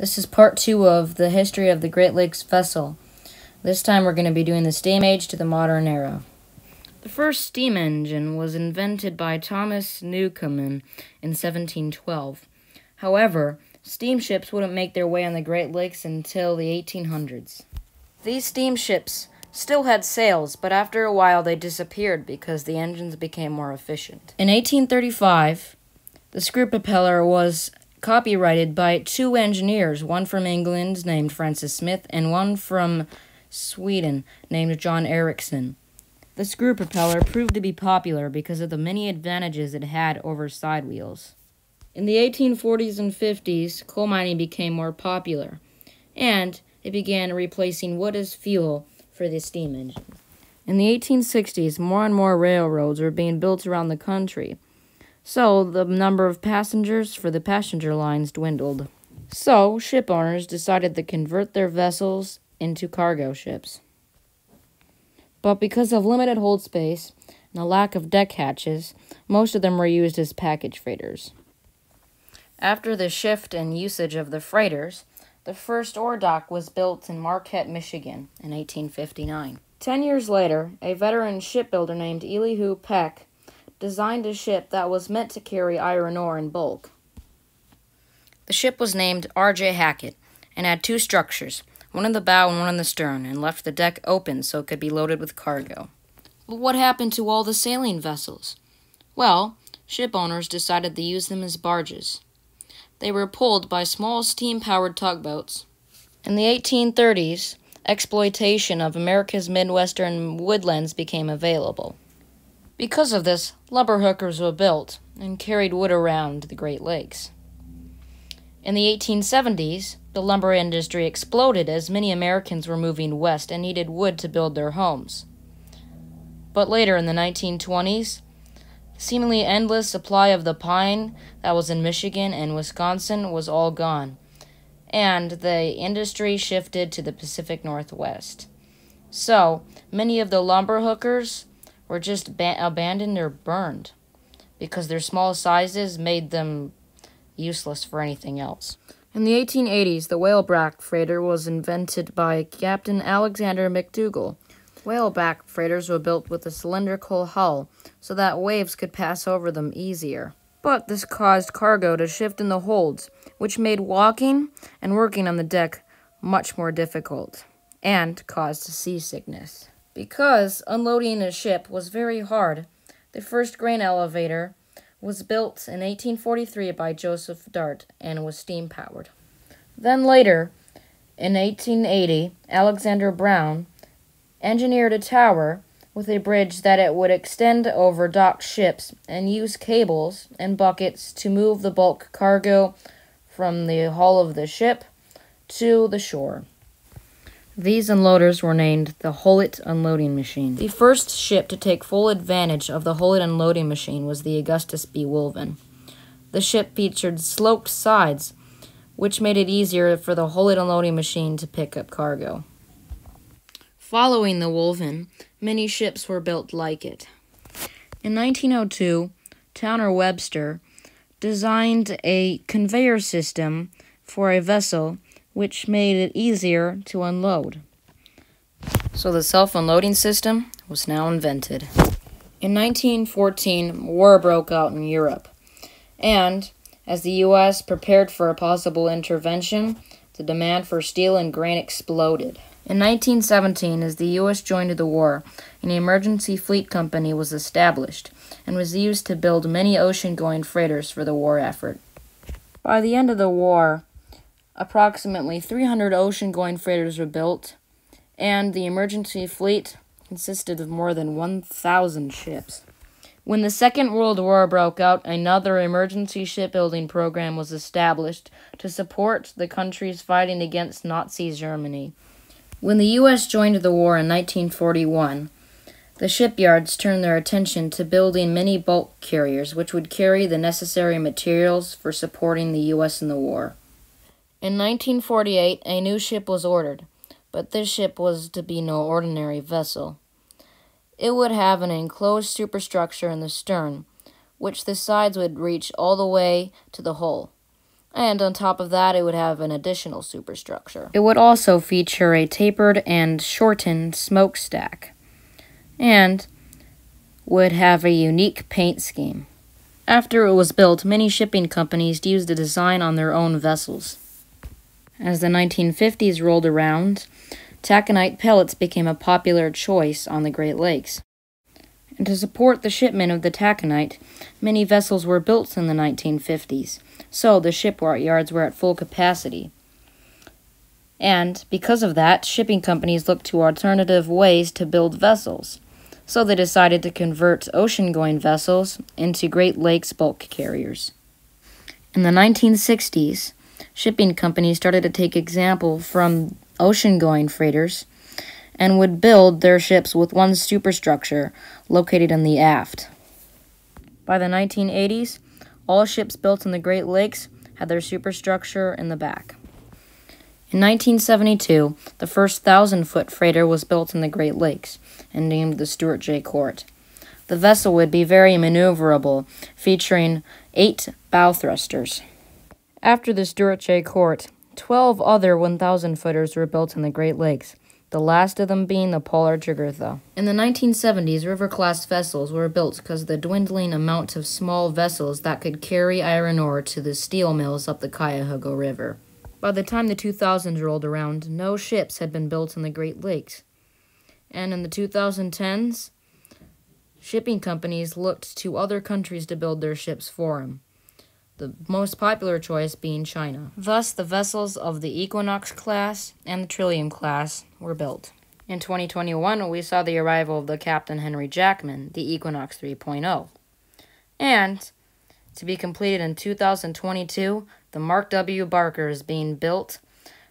This is part two of the history of the Great Lakes vessel. This time we're going to be doing the steam age to the modern era. The first steam engine was invented by Thomas Newcomen in 1712. However, steamships wouldn't make their way on the Great Lakes until the 1800s. These steamships still had sails, but after a while they disappeared because the engines became more efficient. In 1835, the screw propeller was copyrighted by two engineers, one from England named Francis Smith and one from Sweden named John Ericsson. The screw propeller proved to be popular because of the many advantages it had over side wheels. In the 1840s and 50s, coal mining became more popular, and it began replacing wood as fuel for the steam engine. In the 1860s, more and more railroads were being built around the country so the number of passengers for the passenger lines dwindled. So ship owners decided to convert their vessels into cargo ships. But because of limited hold space and a lack of deck hatches, most of them were used as package freighters. After the shift in usage of the freighters, the first ore dock was built in Marquette, Michigan in 1859. Ten years later, a veteran shipbuilder named Elihu Peck designed a ship that was meant to carry iron ore in bulk. The ship was named R.J. Hackett and had two structures, one in the bow and one in the stern, and left the deck open so it could be loaded with cargo. But what happened to all the sailing vessels? Well, ship owners decided to use them as barges. They were pulled by small steam powered tugboats. In the 1830s, exploitation of America's Midwestern woodlands became available. Because of this, lumber hookers were built and carried wood around the Great Lakes. In the 1870s, the lumber industry exploded as many Americans were moving west and needed wood to build their homes. But later in the 1920s, the seemingly endless supply of the pine that was in Michigan and Wisconsin was all gone, and the industry shifted to the Pacific Northwest. So, many of the lumber hookers were just ba- abandoned or burned because their small sizes made them useless for anything else. In the 1880s, the whaleback freighter was invented by Captain Alexander McDougall. Whaleback freighters were built with a cylindrical hull so that waves could pass over them easier. But this caused cargo to shift in the holds, which made walking and working on the deck much more difficult and caused seasickness. Because unloading a ship was very hard, the first grain elevator was built in 1843 by Joseph Dart and was steam powered. Then later, in 1880, Alexander Brown engineered a tower with a bridge that it would extend over docked ships and use cables and buckets to move the bulk cargo from the hull of the ship to the shore. These unloaders were named the Hulett Unloading Machine. The first ship to take full advantage of the Hulett Unloading Machine was the Augustus B. Wolven. The ship featured sloped sides, which made it easier for the Hulett Unloading Machine to pick up cargo. Following the Wolven, many ships were built like it. In 1902, Towner Webster designed a conveyor system for a vessel which made it easier to unload. So the self unloading system was now invented. In 1914, war broke out in Europe, and as the U.S. prepared for a possible intervention, the demand for steel and grain exploded. In 1917, as the U.S. joined the war, an emergency fleet company was established and was used to build many ocean going freighters for the war effort. By the end of the war, approximately 300 ocean going freighters were built, and the emergency fleet consisted of more than 1,000 ships. When the Second World War broke out, another emergency shipbuilding program was established to support the countries fighting against Nazi Germany. When the U.S. joined the war in 1941, the shipyards turned their attention to building many bulk carriers which would carry the necessary materials for supporting the U.S. in the war. In 1948, a new ship was ordered, but this ship was to be no ordinary vessel. It would have an enclosed superstructure in the stern, which the sides would reach all the way to the hull. And on top of that, it would have an additional superstructure. It would also feature a tapered and shortened smokestack. And would have a unique paint scheme. After it was built, many shipping companies used the design on their own vessels. As the 1950s rolled around, taconite pellets became a popular choice on the Great Lakes. And to support the shipment of the taconite, many vessels were built in the 1950s, so the shipyards were at full capacity. And because of that, shipping companies looked to alternative ways to build vessels. So they decided to convert ocean going vessels into Great Lakes bulk carriers. In the 1960s, shipping companies started to take example from ocean going freighters and would build their ships with one superstructure located in the aft. By the 1980s, all ships built in the Great Lakes had their superstructure in the back. In 1972, the first 1,000 foot freighter was built in the Great Lakes and named the Stewart J. Cort. The vessel would be very maneuverable, featuring eight bow thrusters. After the Stewart J. Cort, 12 other 1,000 footers were built in the Great Lakes, the last of them being the Paul R. Tregurtha. In the 1970s, river class vessels were built because of the dwindling amount of small vessels that could carry iron ore to the steel mills up the Cuyahoga River. By the time the 2000s rolled around, no ships had been built in the Great Lakes. And in the 2010s, shipping companies looked to other countries to build their ships for them the most popular choice being China. Thus, the vessels of the Equinox class and the Trillium class were built. In 2021, we saw the arrival of the Captain Henry Jackman, the Equinox 3.0. And, to be completed in 2022, the Mark W. Barker is being built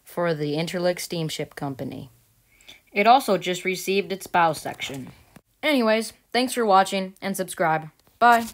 for the Interlake Steamship Company. It also just received its bow section. Anyways, thanks for watching and subscribe. Bye.